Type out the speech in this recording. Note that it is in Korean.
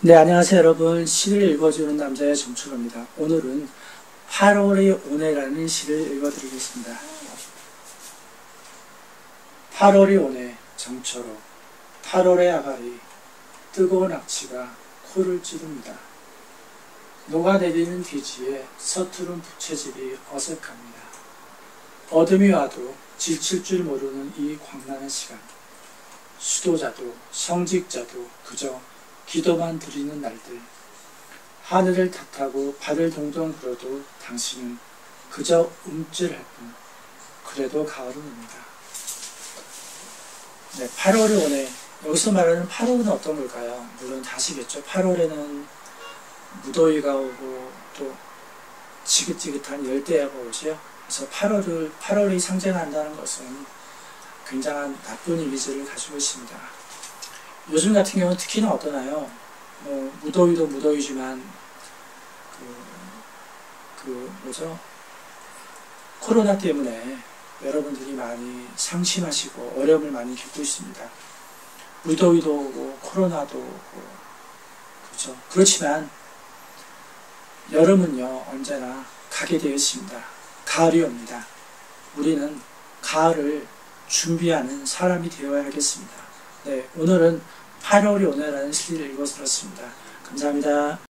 네, 안녕하세요, 여러분. 시를 읽어주는 남자의 정철호입니다. 오늘은 8월의 오네라는 시를 읽어드리겠습니다. 8월이 오네, 정철호. 8월의 아가리, 뜨거운 악취가 코를 찌릅니다. 녹아내리는 대지에 서투른 부채질이 어색합니다. 어둠이 와도 지칠 줄 모르는 이 광란한 시간. 수도자도 성직자도 그저 기도만 드리는 날들. 하늘을 탓하고 발을 동동 불어도 당신은 그저 움찔할 뿐. 그래도 가을은 옵니다. 네, 8월이 오네. 여기서 말하는 8월은 어떤 걸까요? 물론 다시겠죠. 8월에는 무더위가 오고 또 지긋지긋한 열대야가 오죠. 그래서 8월을 8월이 상징한다는 것은 굉장한 나쁜 이미지를 가지고 있습니다. 요즘 같은 경우는 특히나 어떠나요? 뭐 무더위도 무더위지만 그, 그 뭐죠? 코로나 때문에 여러분들이 많이 상심하시고 어려움을 많이 겪고 있습니다. 무더위도 오고 코로나도 오고 그렇죠. 그렇지만 여름은요 언제나 가게 되어 있습니다. 가을이 옵니다. 우리는 가을을 준비하는 사람이 되어야겠습니다. 네, 오늘은 8월이 오늘라는 시를 읽어드렸습니다. 감사합니다.